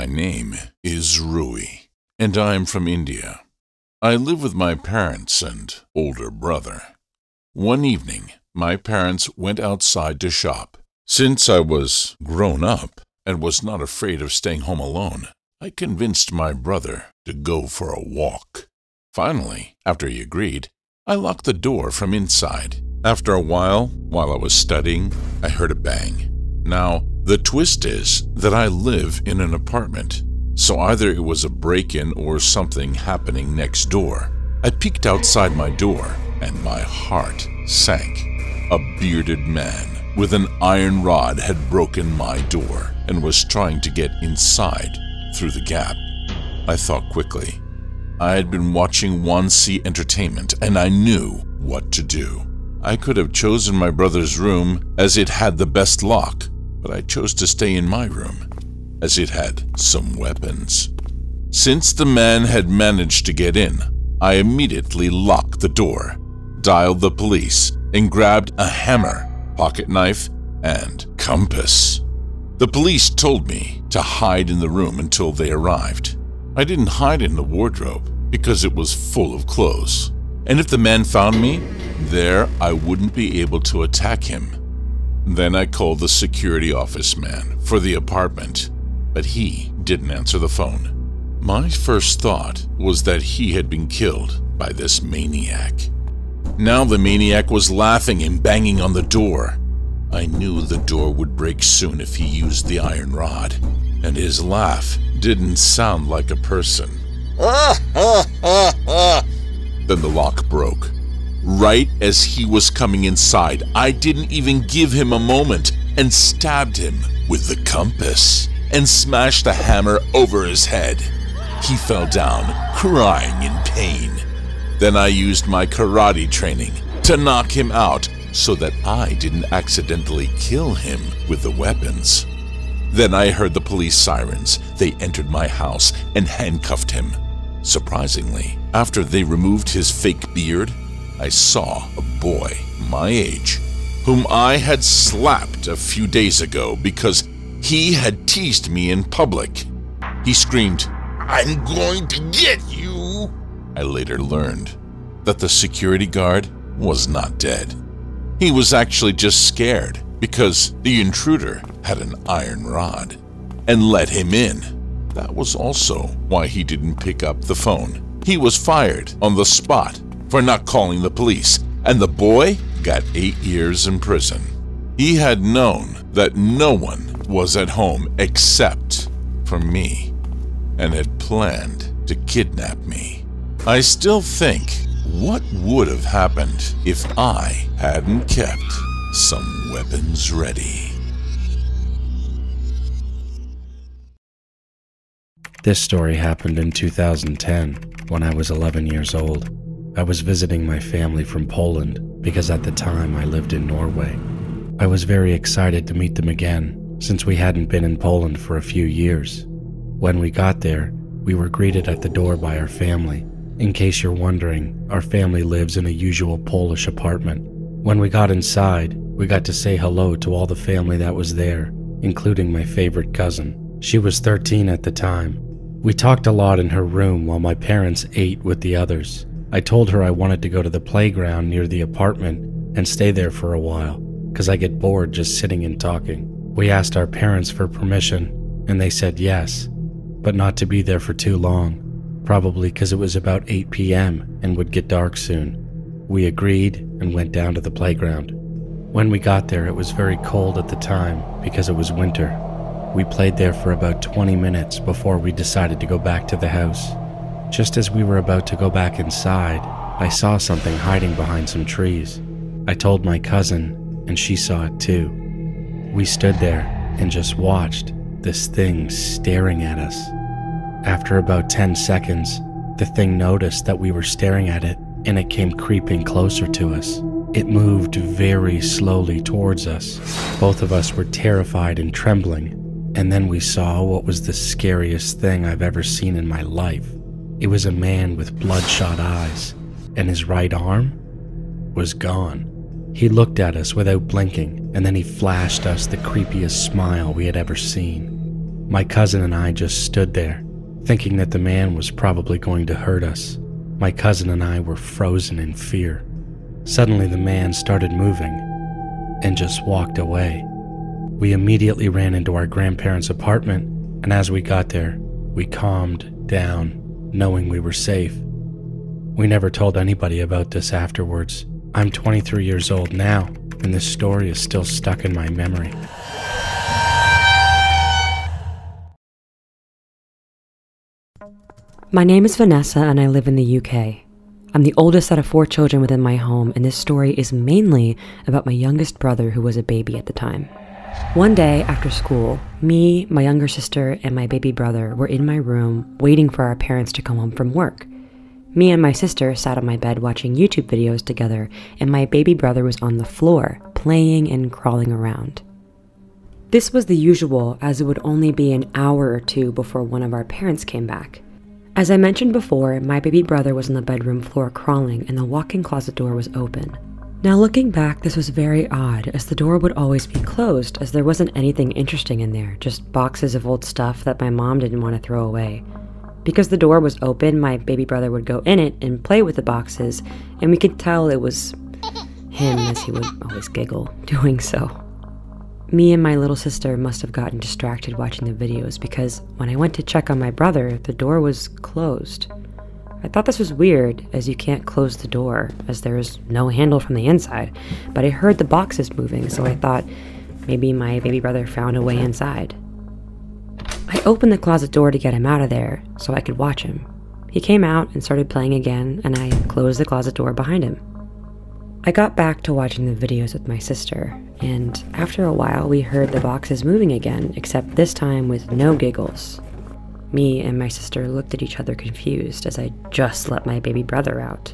My name is Rui, and I am from India. I live with my parents and older brother. One evening, my parents went outside to shop. Since I was grown up and was not afraid of staying home alone, I convinced my brother to go for a walk. Finally, after he agreed, I locked the door from inside. After a while, while I was studying, I heard a bang. Now, the twist is that I live in an apartment, so either it was a break in or something happening next door. I peeked outside my door, and my heart sank. A bearded man with an iron rod had broken my door and was trying to get inside through the gap. I thought quickly. I had been watching Wansee Entertainment and I knew what to do. I could have chosen my brother's room as it had the best lock, but I chose to stay in my room as it had some weapons. Since the man had managed to get in, I immediately locked the door, dialed the police, and grabbed a hammer, pocket knife, and compass. The police told me to hide in the room until they arrived. I didn't hide in the wardrobe because it was full of clothes. And if the man found me, there I wouldn't be able to attack him. Then I called the security office man for the apartment, but he didn't answer the phone. My first thought was that he had been killed by this maniac. Now the maniac was laughing and banging on the door. I knew the door would break soon if he used the iron rod, and his laugh didn't sound like a person. then the lock broke. Right as he was coming inside, I didn't even give him a moment and stabbed him with the compass and smashed the hammer over his head. He fell down, crying in pain. Then I used my karate training to knock him out so that I didn't accidentally kill him with the weapons. Then I heard the police sirens. They entered my house and handcuffed him. Surprisingly, after they removed his fake beard, I saw a boy my age whom I had slapped a few days ago because he had teased me in public. He screamed, I'm going to get you! I later learned that the security guard was not dead. He was actually just scared because the intruder had an iron rod and let him in. That was also why he didn't pick up the phone. He was fired on the spot for not calling the police, and the boy got eight years in prison. He had known that no one was at home except for me and had planned to kidnap me. I still think, what would have happened if I hadn't kept some weapons ready? This story happened in 2010 when I was 11 years old. I was visiting my family from Poland because at the time I lived in Norway. I was very excited to meet them again since we hadn't been in Poland for a few years. When we got there, we were greeted at the door by our family. In case you're wondering, our family lives in a usual Polish apartment. When we got inside, we got to say hello to all the family that was there, including my favorite cousin. She was 13 at the time we talked a lot in her room while my parents ate with the others. I told her I wanted to go to the playground near the apartment and stay there for a while, because I get bored just sitting and talking. We asked our parents for permission, and they said yes, but not to be there for too long, probably because it was about 8 p.m. and would get dark soon. We agreed and went down to the playground. When we got there, it was very cold at the time because it was winter. We played there for about 20 minutes before we decided to go back to the house. Just as we were about to go back inside, I saw something hiding behind some trees. I told my cousin, and she saw it too. We stood there and just watched this thing staring at us. After about 10 seconds, the thing noticed that we were staring at it and it came creeping closer to us. It moved very slowly towards us. Both of us were terrified and trembling and then we saw what was the scariest thing I've ever seen in my life. It was a man with bloodshot eyes, and his right arm was gone. He looked at us without blinking, and then he flashed us the creepiest smile we had ever seen. My cousin and I just stood there, thinking that the man was probably going to hurt us. My cousin and I were frozen in fear. Suddenly, the man started moving and just walked away. We immediately ran into our grandparents' apartment, and as we got there, we calmed down, knowing we were safe. We never told anybody about this afterwards. I'm 23 years old now, and this story is still stuck in my memory. My name is Vanessa, and I live in the UK. I'm the oldest out of four children within my home, and this story is mainly about my youngest brother who was a baby at the time. One day after school, me, my younger sister, and my baby brother were in my room waiting for our parents to come home from work. Me and my sister sat on my bed watching YouTube videos together, and my baby brother was on the floor, playing and crawling around. This was the usual, as it would only be an hour or two before one of our parents came back. As I mentioned before, my baby brother was on the bedroom floor crawling and the walk in closet door was open. Now, looking back, this was very odd as the door would always be closed as there wasn't anything interesting in there, just boxes of old stuff that my mom didn't want to throw away. Because the door was open, my baby brother would go in it and play with the boxes, and we could tell it was him as he would always giggle doing so. Me and my little sister must have gotten distracted watching the videos because when I went to check on my brother, the door was closed. I thought this was weird, as you can't close the door, as there is no handle from the inside, but I heard the boxes moving, so I thought maybe my baby brother found a way inside. I opened the closet door to get him out of there so I could watch him. He came out and started playing again, and I closed the closet door behind him. I got back to watching the videos with my sister, and after a while, we heard the boxes moving again, except this time with no giggles. Me and my sister looked at each other confused as I just let my baby brother out.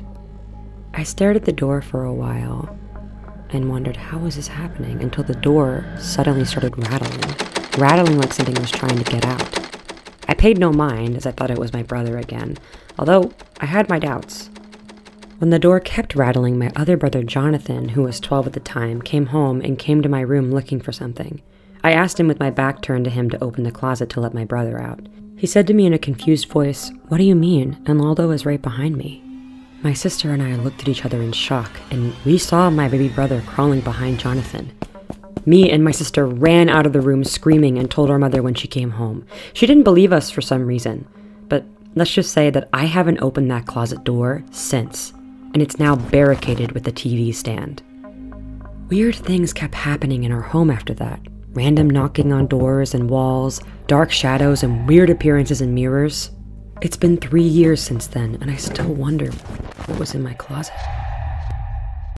I stared at the door for a while and wondered how was this happening until the door suddenly started rattling, rattling like something was trying to get out. I paid no mind as I thought it was my brother again, although I had my doubts. When the door kept rattling, my other brother Jonathan, who was 12 at the time, came home and came to my room looking for something. I asked him with my back turned to him to open the closet to let my brother out. He said to me in a confused voice, What do you mean? And Laldo is right behind me. My sister and I looked at each other in shock, and we saw my baby brother crawling behind Jonathan. Me and my sister ran out of the room screaming and told our mother when she came home. She didn't believe us for some reason, but let's just say that I haven't opened that closet door since and it's now barricaded with a TV stand. Weird things kept happening in our home after that random knocking on doors and walls, dark shadows, and weird appearances in mirrors. It's been three years since then, and I still wonder what was in my closet.